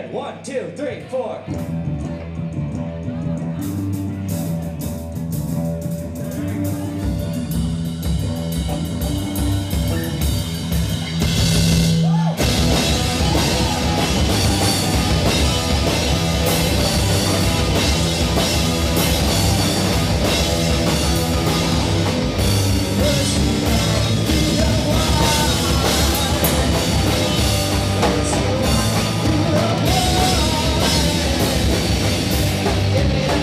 And one, two, three, four. Yeah.